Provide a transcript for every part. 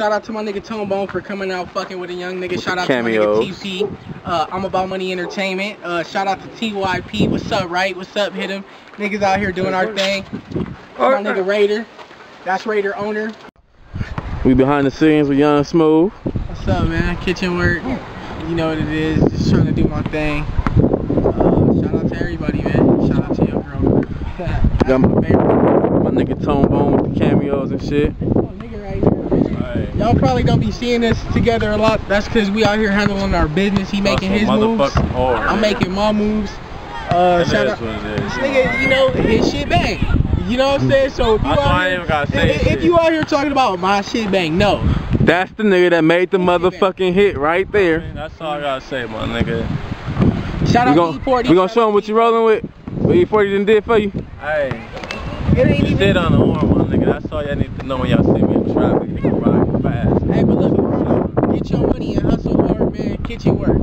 shout out to my nigga Tone Bone for coming out fucking with a young nigga. Shout out Cameos. to my nigga TP. Uh, I'm about money entertainment. Uh, shout out to TYP. What's up, right? What's up? Hit him. Niggas out here doing our thing. My nigga Raider. That's Raider owner. We behind the scenes with Yung Smoove. What's up, man? Kitchen work. You know what it is. Just trying to do my thing. Uh, shout out to everybody, man. Shout out to your girl. Got my. My nigga Tone Bone with the cameos and shit. Oh, nigga right here. Y'all probably don't be seeing us together a lot. That's because we out here handling our business. He making his moves. I'm making my moves. Uh, shout out. This nigga, you know, his shit bang. You know what I'm saying? So if you, That's out here, say if, if you out here talking about my shit bang, no. That's the nigga that made the motherfucking hit right there. That's all I gotta say, my nigga. Shout We out gon' to E40. we gonna show him what you rolling with. What E40 done did for you. Hey, It ain't even. sit on the horn, my nigga. That's all y'all need to know when y'all see me in traffic. Nigga riding fast. Hey, but look, bro, money and hustle hard, man. Kitchen work.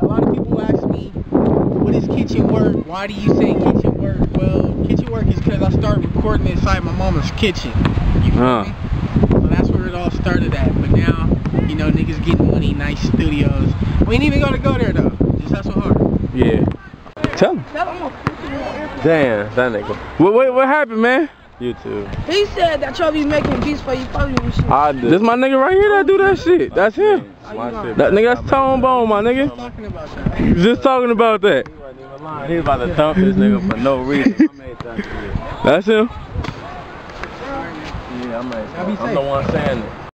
A lot of people ask me, what is kitchen work? Why do you say kitchen work? Well, kitchen work is because I started recording inside my mama's kitchen. You feel Huh. me? So that's where it all started at. But now, you know, niggas getting money, nice studios. We ain't even gonna go there though. Just hustle hard. Yeah. Tell him. Damn, that nigga. What, what, what happened, man? YouTube. He said that y'all be making beats for you probably shit. I did. This my nigga right here that do that shit. That's him. My. That nigga, that's Tone Bone, my nigga. Talking about that. Just talking about that. He was about to thump this nigga for no reason. I made that shit. That's him. Yeah, I made Y'all be I'm the one saying it.